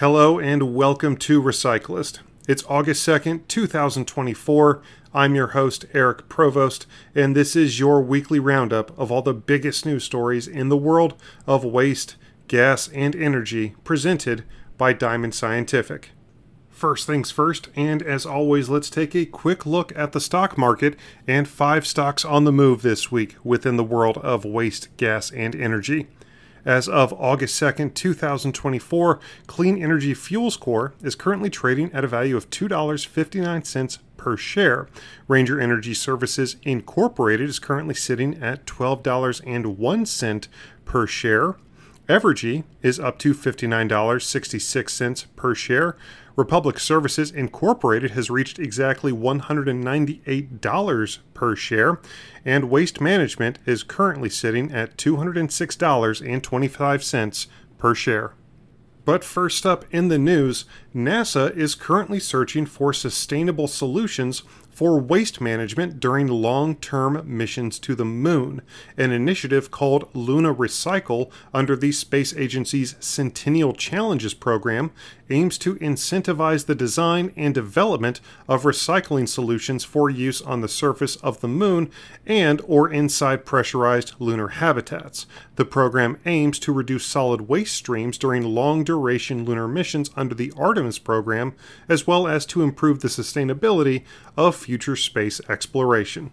Hello and welcome to Recyclist. It's August 2nd, 2024. I'm your host, Eric Provost, and this is your weekly roundup of all the biggest news stories in the world of waste, gas, and energy presented by Diamond Scientific. First things first, and as always, let's take a quick look at the stock market and five stocks on the move this week within the world of waste, gas, and energy. As of August 2nd, 2024, Clean Energy Fuels Corp is currently trading at a value of $2.59 per share. Ranger Energy Services Incorporated is currently sitting at $12.01 per share. Evergy is up to $59.66 per share. Republic Services Incorporated has reached exactly $198 per share, and Waste Management is currently sitting at $206.25 per share. But first up in the news, NASA is currently searching for sustainable solutions for waste management during long term missions to the moon, an initiative called Luna Recycle under the Space Agency's Centennial Challenges program aims to incentivize the design and development of recycling solutions for use on the surface of the moon and or inside pressurized lunar habitats. The program aims to reduce solid waste streams during long duration lunar missions under the Artemis program as well as to improve the sustainability of future space exploration.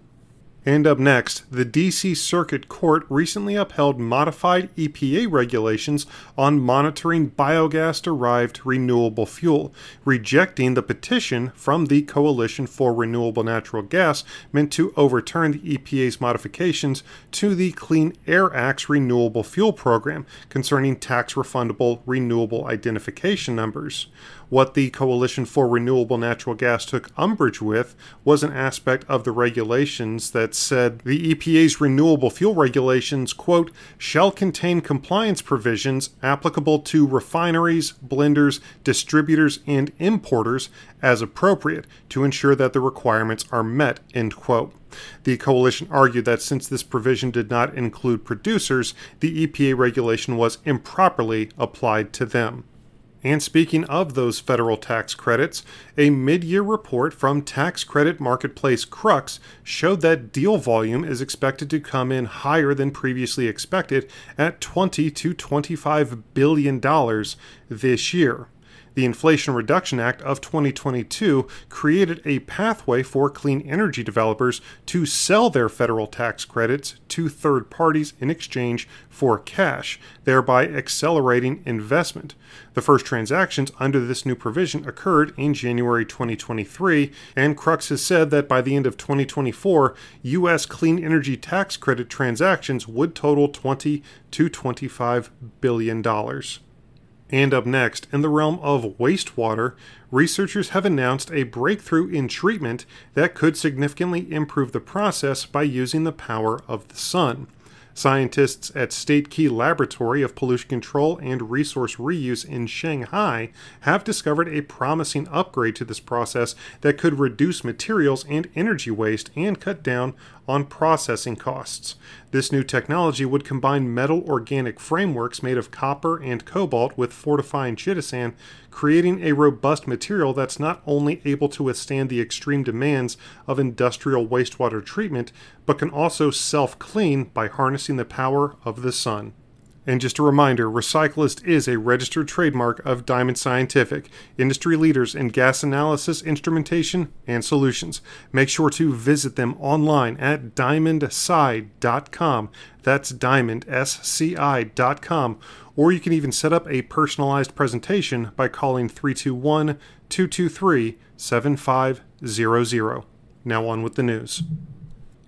And up next, the DC Circuit Court recently upheld modified EPA regulations on monitoring biogas derived renewable fuel, rejecting the petition from the Coalition for Renewable Natural Gas meant to overturn the EPA's modifications to the Clean Air Act's Renewable Fuel Program concerning tax refundable renewable identification numbers. What the Coalition for Renewable Natural Gas took umbrage with was an aspect of the regulations that said the EPA's renewable fuel regulations, quote, shall contain compliance provisions applicable to refineries, blenders, distributors, and importers as appropriate to ensure that the requirements are met, end quote. The coalition argued that since this provision did not include producers, the EPA regulation was improperly applied to them. And speaking of those federal tax credits, a mid year report from tax credit marketplace Crux showed that deal volume is expected to come in higher than previously expected at 20 to 25 billion dollars this year. The Inflation Reduction Act of 2022 created a pathway for clean energy developers to sell their federal tax credits to third parties in exchange for cash, thereby accelerating investment. The first transactions under this new provision occurred in January 2023, and Crux has said that by the end of 2024, U.S. clean energy tax credit transactions would total 20 to 25 billion dollars. And up next, in the realm of wastewater, researchers have announced a breakthrough in treatment that could significantly improve the process by using the power of the sun. Scientists at State Key Laboratory of Pollution Control and Resource Reuse in Shanghai have discovered a promising upgrade to this process that could reduce materials and energy waste and cut down on processing costs. This new technology would combine metal organic frameworks made of copper and cobalt with fortifying chitosan, creating a robust material that's not only able to withstand the extreme demands of industrial wastewater treatment, but can also self clean by harnessing the power of the sun. And just a reminder Recyclist is a registered trademark of Diamond Scientific, industry leaders in gas analysis, instrumentation, and solutions. Make sure to visit them online at diamondsci.com. That's diamondsci.com. Or you can even set up a personalized presentation by calling 321 223 7500. Now on with the news.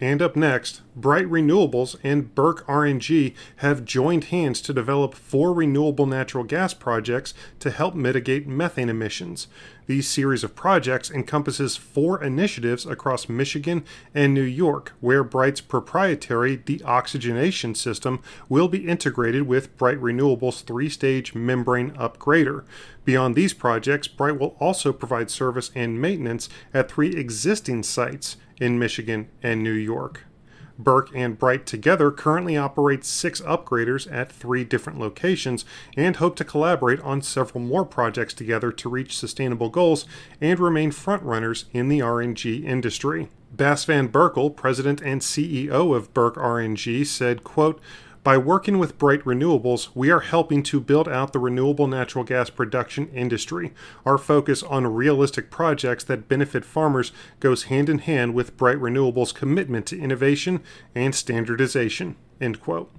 And up next, Bright Renewables and Burke RNG have joined hands to develop four renewable natural gas projects to help mitigate methane emissions. These series of projects encompasses four initiatives across Michigan and New York, where Bright's proprietary deoxygenation system will be integrated with Bright Renewables' three-stage membrane upgrader. Beyond these projects, Bright will also provide service and maintenance at three existing sites in Michigan and New York. Burke and Bright together currently operate six upgraders at three different locations and hope to collaborate on several more projects together to reach sustainable goals and remain frontrunners in the RNG industry. Bas van Berkel, president and CEO of Burke RNG, said, quote, by working with Bright Renewables, we are helping to build out the renewable natural gas production industry. Our focus on realistic projects that benefit farmers goes hand in hand with Bright Renewables' commitment to innovation and standardization. End quote.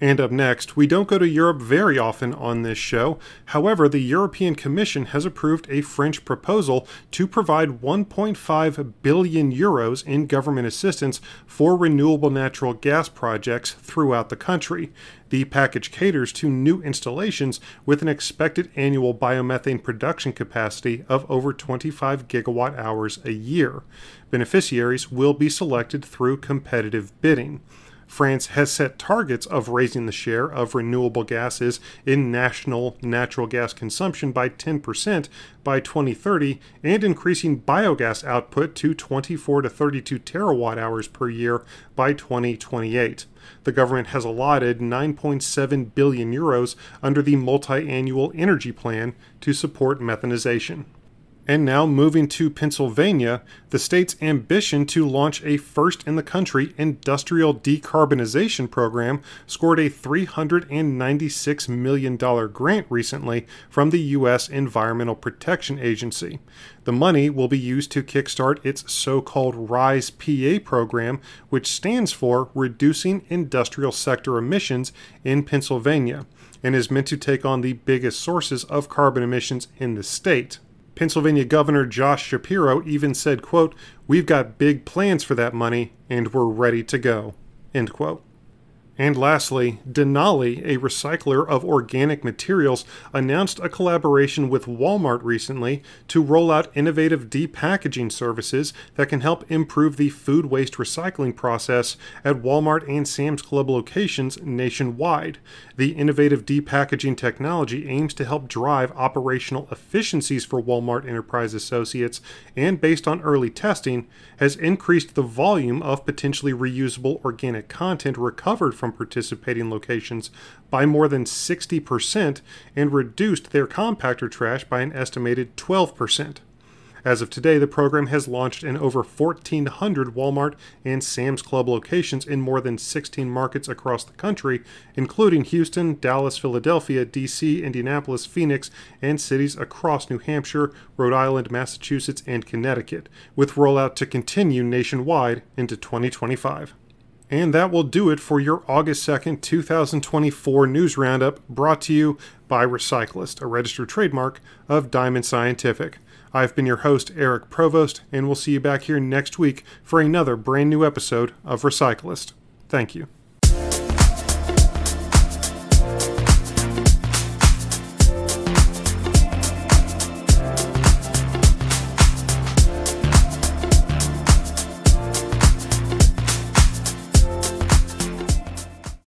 And up next, we don't go to Europe very often on this show. However, the European Commission has approved a French proposal to provide 1.5 billion euros in government assistance for renewable natural gas projects throughout the country. The package caters to new installations with an expected annual biomethane production capacity of over 25 gigawatt hours a year. Beneficiaries will be selected through competitive bidding. France has set targets of raising the share of renewable gases in national natural gas consumption by 10% by 2030 and increasing biogas output to 24 to 32 terawatt hours per year by 2028. The government has allotted 9.7 billion euros under the multi-annual energy plan to support methanization. And now moving to Pennsylvania, the state's ambition to launch a first in the country industrial decarbonization program scored a $396 million grant recently from the U.S. Environmental Protection Agency. The money will be used to kickstart its so called RISE PA program, which stands for Reducing Industrial Sector Emissions in Pennsylvania, and is meant to take on the biggest sources of carbon emissions in the state. Pennsylvania Governor Josh Shapiro even said, quote, We've got big plans for that money and we're ready to go. End quote. And lastly, Denali, a recycler of organic materials, announced a collaboration with Walmart recently to roll out innovative depackaging services that can help improve the food waste recycling process at Walmart and Sam's Club locations nationwide. The innovative depackaging technology aims to help drive operational efficiencies for Walmart enterprise associates and, based on early testing, has increased the volume of potentially reusable organic content recovered from from participating locations by more than 60% and reduced their compactor trash by an estimated 12%. As of today, the program has launched in over 1,400 Walmart and Sam's Club locations in more than 16 markets across the country, including Houston, Dallas, Philadelphia, D.C., Indianapolis, Phoenix, and cities across New Hampshire, Rhode Island, Massachusetts, and Connecticut, with rollout to continue nationwide into 2025. And that will do it for your August 2nd, 2024 news roundup brought to you by Recyclist, a registered trademark of Diamond Scientific. I've been your host, Eric Provost, and we'll see you back here next week for another brand new episode of Recyclist. Thank you.